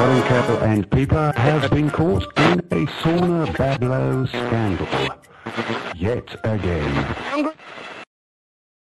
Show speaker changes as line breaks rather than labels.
Franco and Pippa have been caught in a sauna Bablo scandal. Yet again.